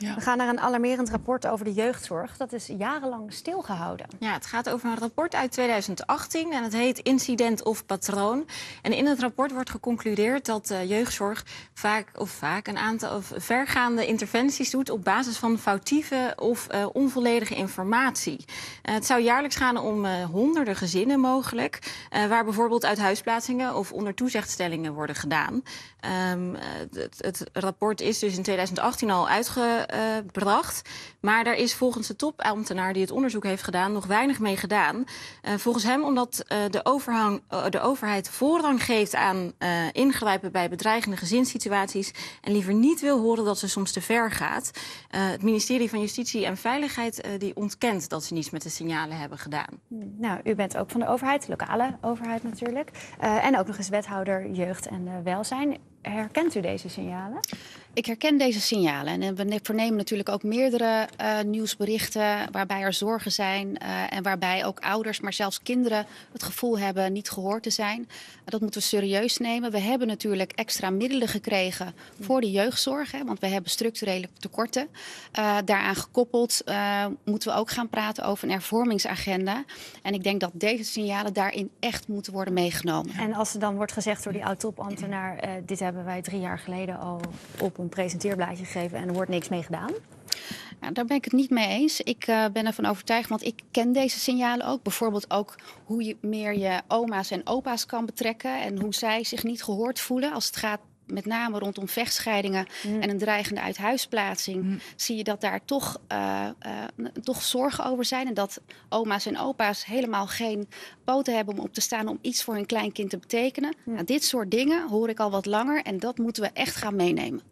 We gaan naar een alarmerend rapport over de jeugdzorg. Dat is jarenlang stilgehouden. Ja, het gaat over een rapport uit 2018 en het heet Incident of Patroon. En in het rapport wordt geconcludeerd dat uh, jeugdzorg vaak of vaak een aantal of vergaande interventies doet op basis van foutieve of uh, onvolledige informatie. Uh, het zou jaarlijks gaan om honderden gezinnen mogelijk, waar bijvoorbeeld uit huisplaatsingen of onder toezichtstellingen worden gedaan. Um, het, het, rapport is dus in 2018 al uitgebracht. Maar daar is volgens de topambtenaar die het onderzoek heeft gedaan nog weinig mee gedaan. Uh, volgens hem omdat uh, de, overhang, de overheid voorrang geeft aan ingrijpen bij bedreigende gezinssituaties. En liever niet wil horen dat ze soms te ver gaat. het ministerie van Justitie en Veiligheid die ontkent dat ze niets met de signalen hebben gedaan. Nou, u bent ook van de overheid, lokale overheid natuurlijk. en ook nog eens wethouder jeugd en welzijn. Herkent u deze signalen? Ik herken deze signalen. En we vernemen natuurlijk ook meerdere uh, nieuwsberichten waarbij er zorgen zijn. Uh, en waarbij ook ouders, maar zelfs kinderen het gevoel hebben niet gehoord te zijn. Uh, dat moeten we serieus nemen. We hebben natuurlijk extra middelen gekregen voor de jeugdzorg. Hè, want we hebben structurele tekorten. daaraan gekoppeld moeten we ook gaan praten over een hervormingsagenda. En ik denk dat deze signalen daarin echt moeten worden meegenomen. En als er dan wordt gezegd door die oud-topambtenaar... dit hebben wij drie jaar geleden al op een presenteerblaadje gegeven en er wordt niks mee gedaan? Ja, daar ben ik het niet mee eens. Ik uh, ben ervan overtuigd, want ik ken deze signalen ook. Bijvoorbeeld ook hoe je meer je oma's en opa's kan betrekken en hoe zij zich niet gehoord voelen als het gaat met name rondom vechtscheidingen mm. en een dreigende uithuisplaatsing, mm. zie je dat daar toch, uh, uh, toch zorgen over zijn. En dat oma's en opa's helemaal geen poten hebben om op te staan om iets voor hun kleinkind te betekenen. Mm. Nou, dit soort dingen hoor ik al wat langer en dat moeten we echt gaan meenemen.